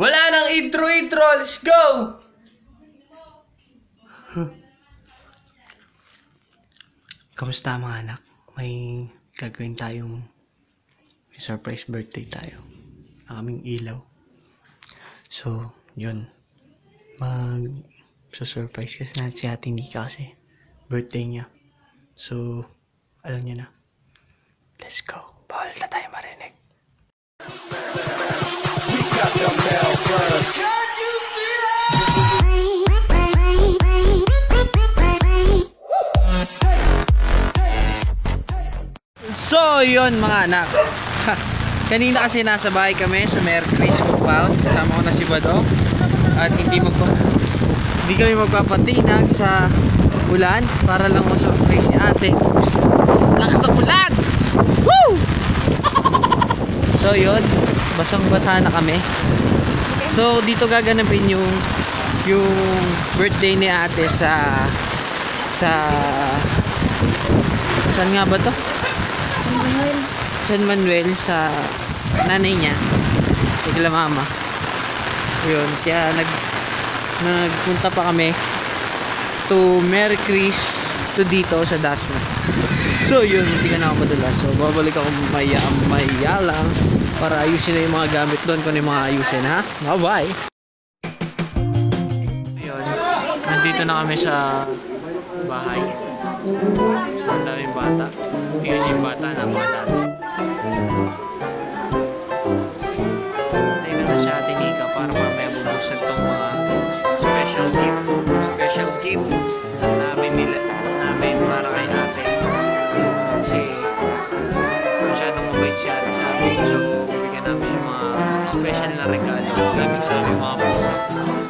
Wala nang intro-intro. Let's go! Kamusta mga anak? May gagawin tayong may surprise birthday tayo. Ang aming ilaw. So, yun. Mag so surprise kasi natin si Ate Nika kasi birthday niya. So, alam niya na. Let's go. Bawal na tayo marinig. So, yun mga anak. Kanina kasi nasa bahay kami sa Mercury's Compound. Kasama ko na si Badong. At hindi magpa hindi kami magpapatinag sa ulan para lang ma-surprise si ate. Lakas ng ulan! Woo! So, yun. Basang-basa na kami. So, dito gaganapin yung yung birthday ni ate sa sa saan nga ba to? San Manuel sa nanay niya kay mama yun kaya nag nagpunta pa kami to Merry Chris to dito sa Dasma so yun hindi ka na ako madulas so babalik ako maya maya lang para ayusin na yung mga gamit doon kung ano mga ayusin ha? Bye bye yun nandito na kami sa bahay. Ang daming bata. Yun yung bata na mga dati Tingnan na siya Nika para mamaya bubuksan tong mga special gift. Special gift na regalo. Galing sa aming mga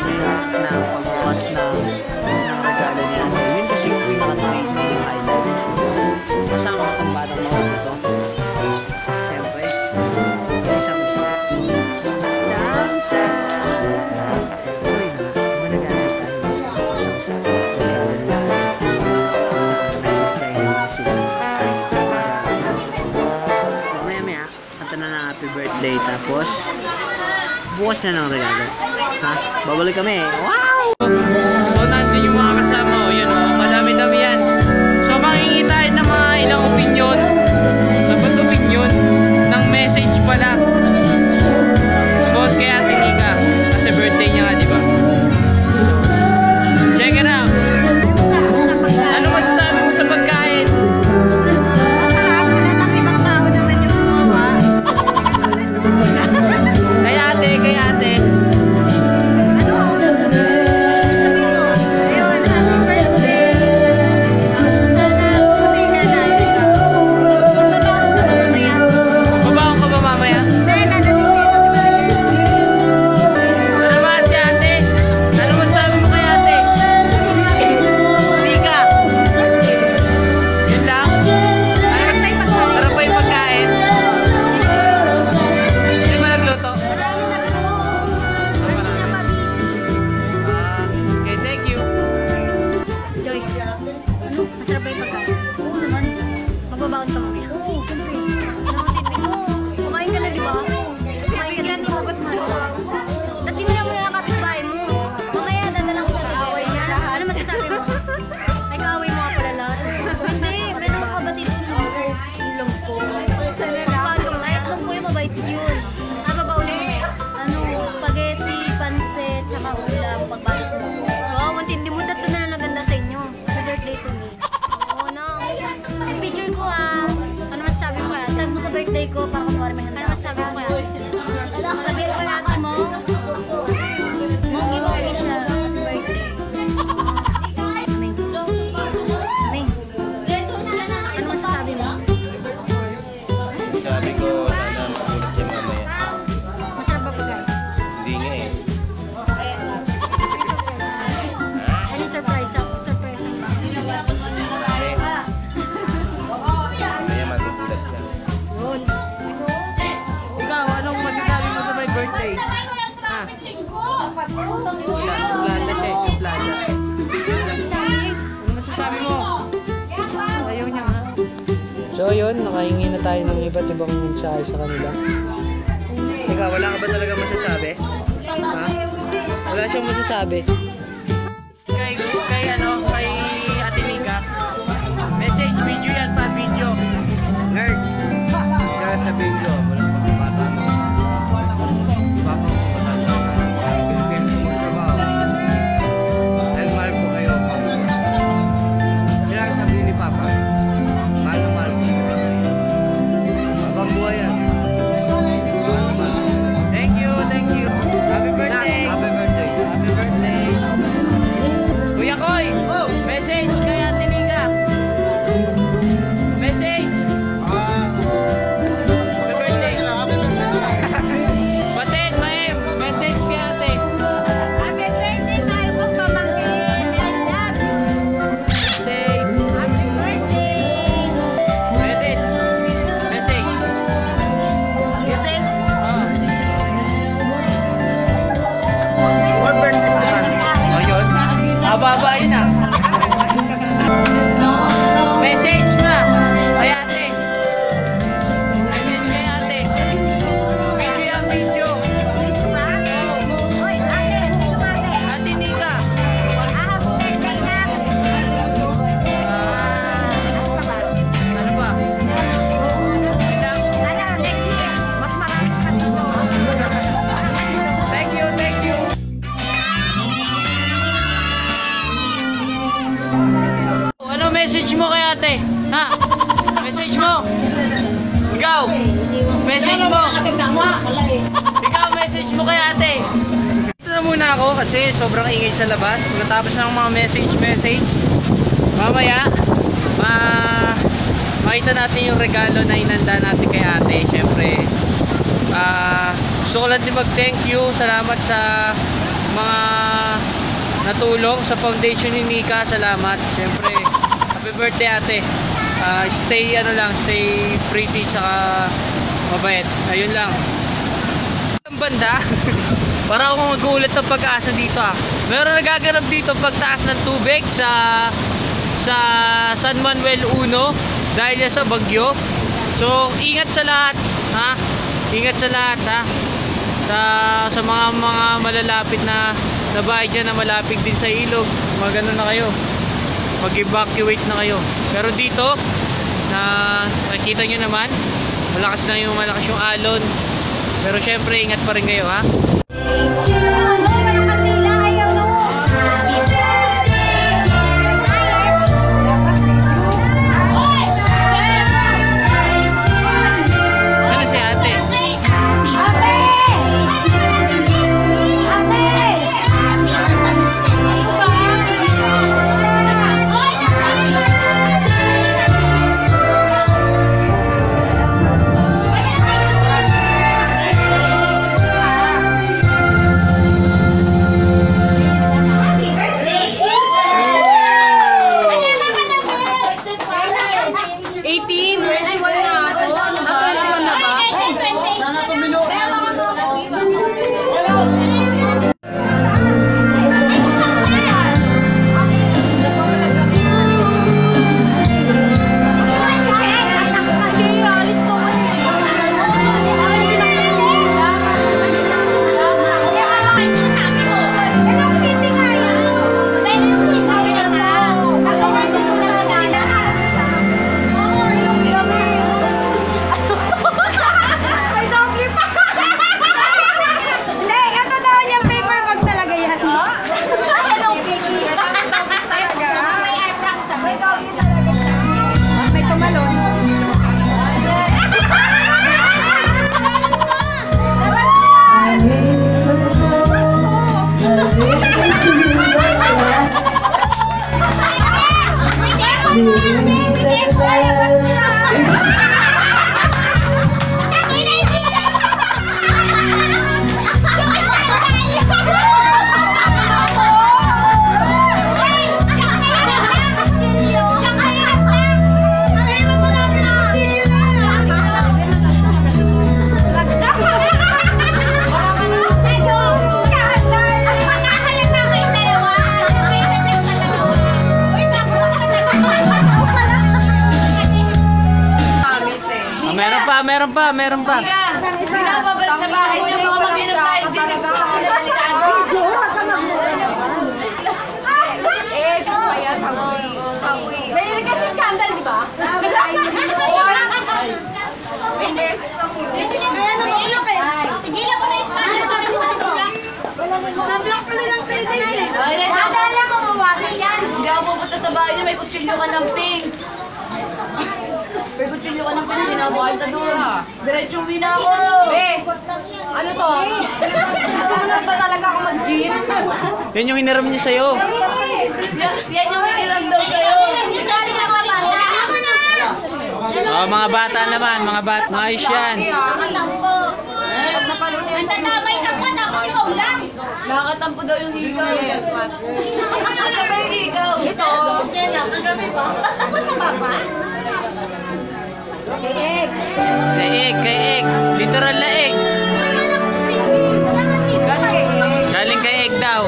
kami na pagbukas na ng regalo niya, yun kasi yung pinaka-training highlight. Kasama ko ang batang mga ito. Siyempre, isang tayo sa regalo niya. Message tayo ng sila. Para mamaya maya, kanta na ng happy birthday tapos bukas na ng regalo. Ha? Babalik kami. Wow! So, nandun yung mga kasama. O, yun o. Madami-dami yan. So, makikita tayo ng mga ilang opinion. Dapat opinion ng message pala. Suplada siya, eh, suplada. Ano masasabi mo? Ayaw niya nga. So yun, nakahingi na tayo ng iba't ibang mensahe sa kanila. Ikaw, wala ka ba talaga masasabi? Ha? Wala siyang masasabi. Kay, kay ano, kay Ate Mika. Message, video yan pa, video. Nerd. Kaya sabihin ko, enough. Ako kasi sobrang ingay sa labas. Pagkatapos ng mga message, message. Mamaya, ma makita natin yung regalo na inanda natin kay ate. Siyempre, ah gusto ko lang din mag-thank you. Salamat sa mga natulong sa foundation ni Nika. Salamat. Siyempre, happy birthday ate. Ah, stay ano lang, stay pretty saka mabait. Ayun lang. Ang banda. Para ako magulat ng pag-asa dito ah. Meron nagaganap dito pagtaas ng tubig sa sa San Manuel 1 dahil sa bagyo. So, ingat sa lahat, ha? Ingat sa lahat, ha? Sa sa mga mga malalapit na na bahay dyan na malapit din sa ilog, mga ganun na kayo. Mag-evacuate na kayo. Pero dito, na nakikita nyo naman, malakas na yung malakas yung alon. Pero syempre, ingat pa rin kayo, ha? Ano bahay. May kutsilyo ka ng pink. May kutsilyo ka ng pink. Binabuhay sa doon. Diretso uwi na ako. Be, ano to? Gusto mo na ba talaga ako mag-gym? Yan yung hiniram niya sa'yo. Yan, yan yung hiniram daw sa'yo. Oh, mga bata naman, mga bata. Maayos yan. Pag yan sa Tatabay ka pa, dapat ikaw lang. Nakatampo daw yung higaw. Yes. Asa ba yung higaw? Ito. Kagabi pa. Sa papa? Egg. Kay Ek, kay Ek. Literal na Ek. Galing kay Ek daw.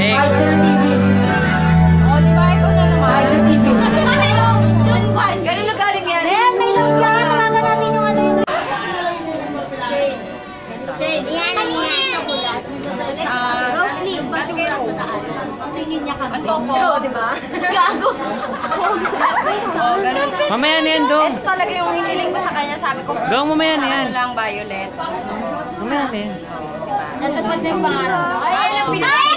Ek. Tingin niya kami. Ano po? di ba? Gago. Oh, ganun. Mamaya na yan, Dong. Ito talaga yung hiniling ko sa kanya. Sabi ko, Dong, mamaya na yan. ano lang, violet. Mamaya na yan. Natupad na yung pangarap ko. Ay, yan yung pinag- Ay,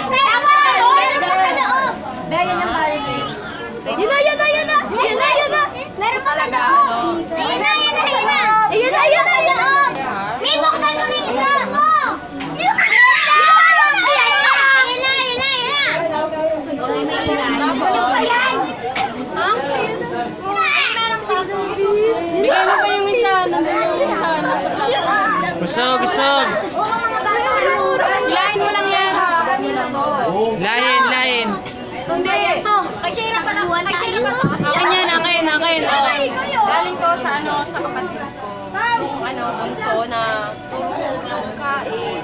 sa loob! Dahil yan yung violet. Yun na, yun na, yun na! Yun na, yun na! Meron pa sa Nandun plastic. Busog, busog. Lain mo lang yan ha. Kanina to. Layin, layin. Hindi. Ito. Kay Shira pala. Kay Shira pala. Akin yan. Akin. Akin. Akin. Galing to sa ano, sa kapatid ko. Yung ano, bunso na puro lang kain.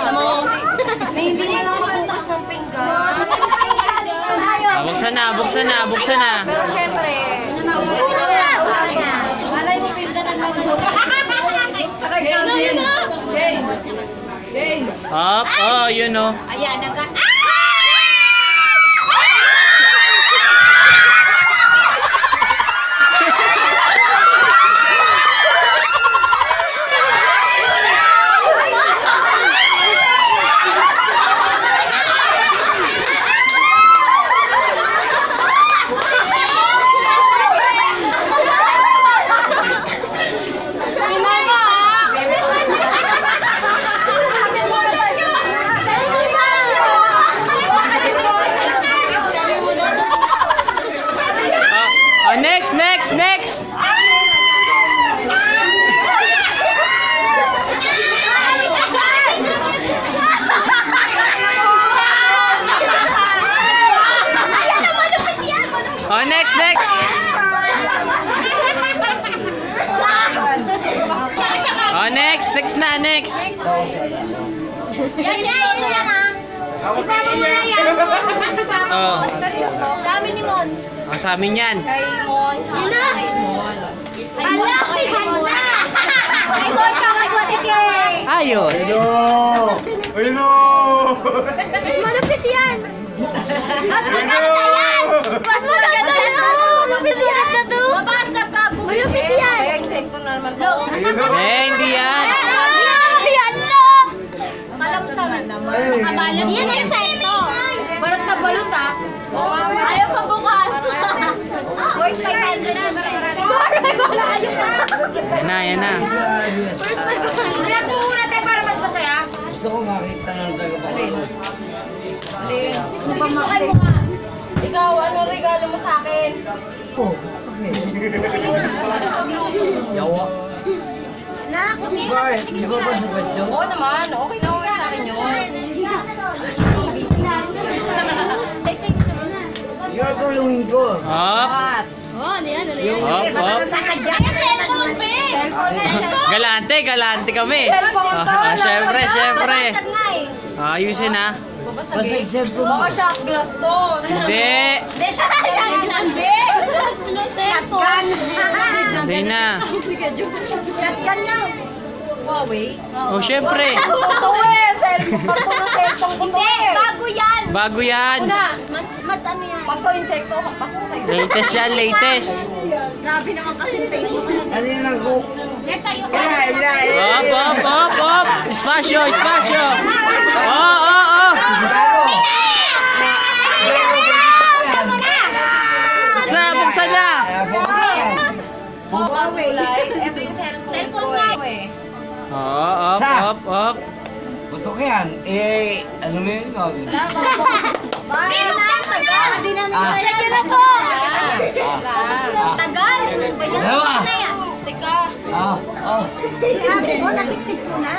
Ano? Na hindi na lang mabukas ng pinggan. Ah, buksan na, buksan na, buksan na. Pero syempre, alay mo pinggan ang nasa Sakay ka din. Jane. Jane. Up, oh, yun oh. Ayan, naga... Oh, next, na. Yan, yan, yan, yan, ha? Si Papa mo na yan. Oh, Dami ni Mon. oh sa amin yan. Kay Mon, tsaka kay Mon. Ala, kay Mon. Kay Mon, tsaka kay Kay. Ayos. Mas malupit yan. Mas maganda yan. Mas maganda. Mas maganda to. Mabasa ka. Malupit yan. Kaya insekto na naman to. Eh, hindi yan. Yan naman. Nakabalot. Yan ang insekto. Balot na balot ah. Ayaw pa bukas. Wait, 500 na. Pa. Yan na, yan na. Wala ko muna tayo para mas masaya. Gusto ko makita ng tagapangalo. Alin? Ikaw, anong regalo mo sa akin? Oh, okay. Yawa. Na, kumira. Bakit? Di ba ba yun? Oo naman, okay na Gagawin ko. Up, Oh, ano yan? Ano yan? up, up. Cellphone, babe! Galante, galante kami. Cellphone to. Ah, syempre, syempre. Eh. Ayusin ha. Babasag. Basag cellphone Baka shot glass to. Hindi. Hindi, shot glass. Shot glass. Cellphone. Hindi na. Shotgun niya. Huawei. Oh, syempre. Ito eh, cellphone. Na cellphone ko to Hindi, eh. bago yan. Bago yan. Una, Mas, mas ano yan. pagko insekto, kapasok sa'yo. Latest yan, latest. Grabe naman kasi Facebook. Ano yung nag-go? Next tayo. Ila, ila, ila. Op, op, op, op. Espasyo, espasyo. Oh, oh, oh. Sa, buksan na. Huawei. Ito yung cellphone Cellphone ko nga. Eh. Oh, op, Sa. op, op. Gusto ko yan. Eh, ano mo yun? Mom? Binuksan mo na. Hindi namin Ah. Lagyan na po. Ah. Tagal. Bayan Dalawa. na yan. Teka. Ah, oh. Sabi mo, nasiksik ko na.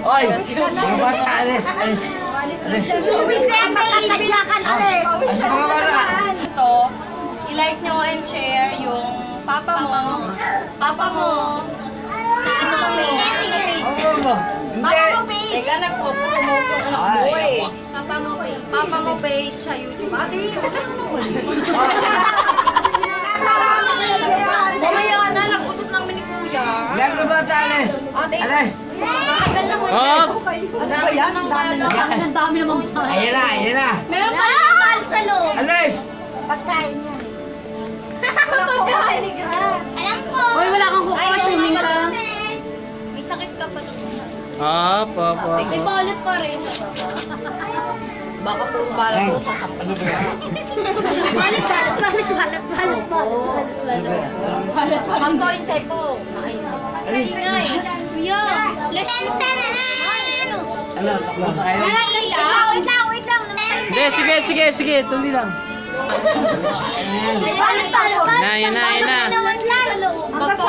Oy, mga bata, alis, alis. Alis. Uwis na yan. Makatabilakan ulit. Alis mga bata. Ito, i-like nyo and share yung papa mo. Papa mo. Ano mo? Hindi. Teka, nagpo-promote yung anak Ay, mo eh. ako. Papa mo ba? Papa mo page sa YouTube. Ate, mamaya na, nag-usap namin ni Kuya. Bata, alis. Ate, Alis. Matagal na mo. Op. Ano ba yan? Ang dami na. ang dami naman ba? Ayan na, ayan na. Meron pa rin mahal sa loob. Alis. Pagkain yan. Pagkain. Alam ko. Uy, wala kang kukuha, swimming ka. Op, op. May paulit pa rin. Baka po para po sa ano ba yan? Balit, balit, balit, balit, balit, balit, balit. Ang to inseko. Alis. Ay, Kuya. Ano, takbo na? Wait lang, wait lang, wait lang. Sige, sige, sige, sige. Tuloy lang. Na, yan na, yan na. Pag to,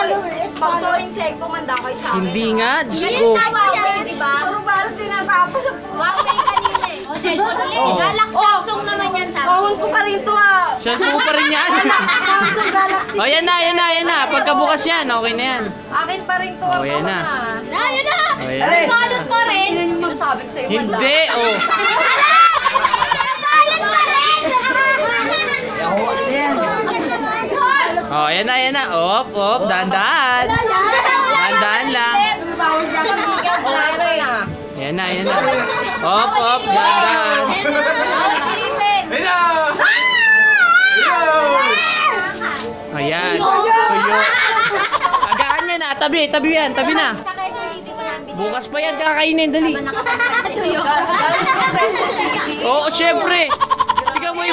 pag to inseko, manda kayo sa akin. Hindi nga, Diyos ko. Huawei, di ba? Pero parang sinasapo sa Huawei kanina eh. O, cellphone ulit. Oh. Galak Samsung naman yan sa Bawon ko pa rin to ah. Mo pa rin yan. Samsung Galaxy. oh, yan na, yan na, yan na. Pagkabukas yan, okay na yan. Akin pa rin to. Oh, yan na. Na, na. Oh, yan. May balot pa rin. Sinasabi ko sa'yo, manda. Hindi, oh. Balot pa rin. Ako, ayan. Oh, yan na, yan na. Op, op, dahan-dahan. Dahan-dahan lang. Oh, yan na. Yan na. Op, op, dahan-dahan. Silipin. Ayan. Tuyo. Agaan yan na. Tabi, tabi yan. Tabi na. Bukas pa yan, kakainin. Dali. Tuyo. Oo, syempre.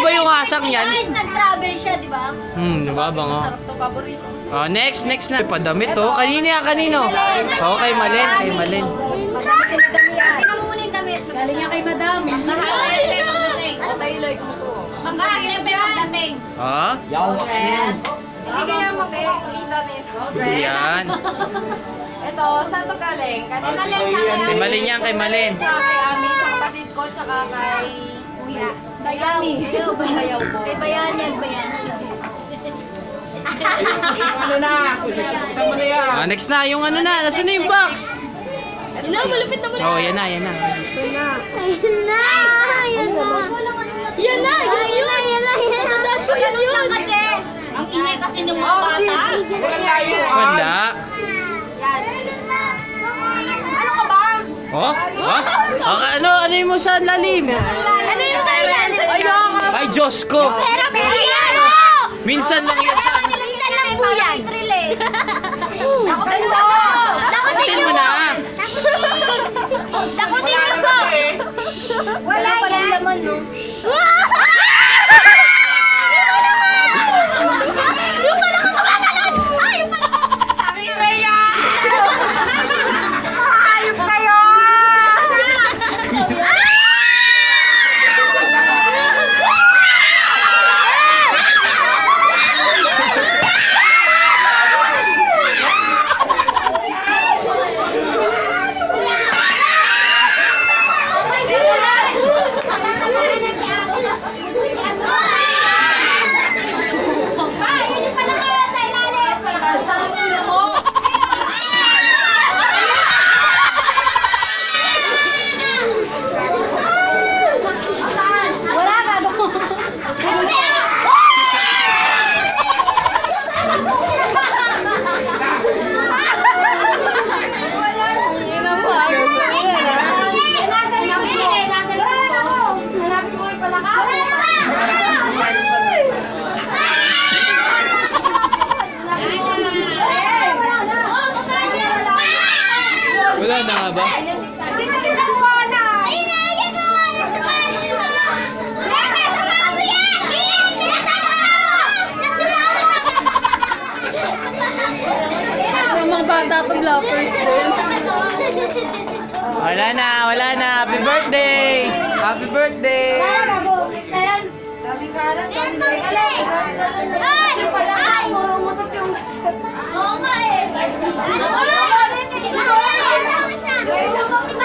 Iba yung hasang yan. Guys, nag-travel siya, di ba? Hmm, nababang oh. Sarap to, paborito. Oh, next, next na. Padamit to. Kanino yan, kanino? Oh, kay Malen, kay Malen. Tingnan mo muna yung damit. Galing niya kay madam. Pa yung pagdating. Ano tayo like mo? Magkakasin pa yung pagdating. Oh, Yaw, ayan. Hindi kaya mag-internet. yan. Ito, saan to galing? Kanina Malen sa kaya. Kay Malen yan, kay Malen. Tsaka kay Ami, sa kapatid ko, tsaka kay Kuya. Bayaw. Bayaw, bayaw ko. Kay Bayan yan, Bayan. Ano na? Buksan mo na yan. Ah, next na, yung ano na. Nasaan na yung box? Yun na, malupit na Oh, yan na, yan na. Ayun na. Ayun na. Ayun na. Yan na. Yan na. Yan na. Yan na. Tandaan ko yan yun. kasi. Ang ingay kasi ng mga bata. Walang layo. Wala. Ano ka ba? Oh? Oh? Okay, ano, ano yung mo sa lalim? Ano yung silent? Ayun! Ay, Diyos ko. Pero yan o! Minsan lang yan sa. Minsan lang po yan. Nakutin mo! Tatin mo na. Wala na nga ba? Sinilang ko na! mga bata itong blockers din. Wala na, wala na. Happy birthday! Happy birthday! Ay! Ay! Ay! Ay! 何?